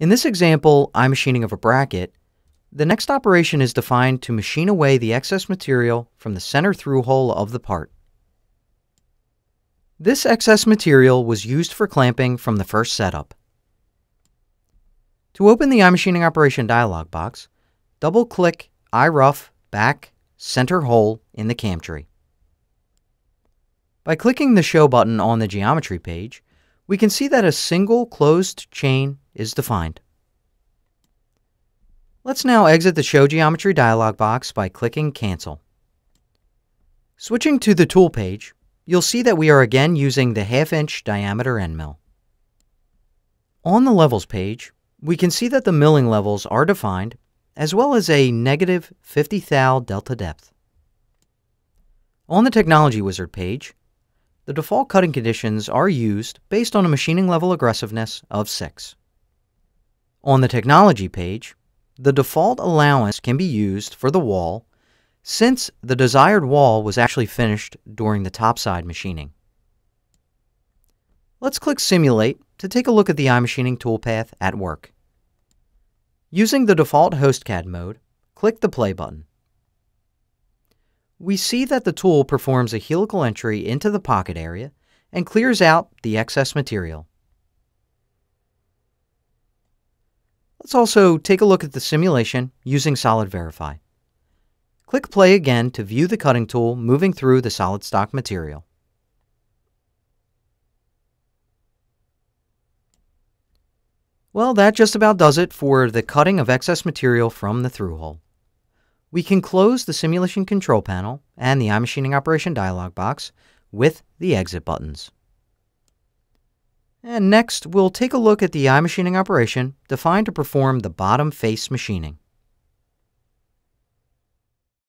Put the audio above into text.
In this example, iMachining of a bracket. The next operation is defined to machine away the excess material from the center through hole of the part. This excess material was used for clamping from the first setup. To open the iMachining Operation dialog box, double-click iRough Back Center Hole in the cam tree. By clicking the Show button on the geometry page, we can see that a single closed chain is defined. Let's now exit the Show Geometry dialog box by clicking Cancel. Switching to the Tool page, you'll see that we are again using the half-inch diameter end mill. On the Levels page, we can see that the milling levels are defined, as well as a negative 50 thou delta depth. On the Technology Wizard page, the default cutting conditions are used based on a machining level aggressiveness of 6. On the Technology page, the default allowance can be used for the wall since the desired wall was actually finished during the topside machining. Let's click Simulate to take a look at the iMachining toolpath at work. Using the default HostCAD mode, click the Play button we see that the tool performs a helical entry into the pocket area and clears out the excess material. Let's also take a look at the simulation using Solid Verify. Click Play again to view the cutting tool moving through the solid stock material. Well, that just about does it for the cutting of excess material from the through hole. We can close the Simulation Control Panel and the iMachining Operation dialog box with the exit buttons. And next, we'll take a look at the machining operation defined to perform the bottom face machining.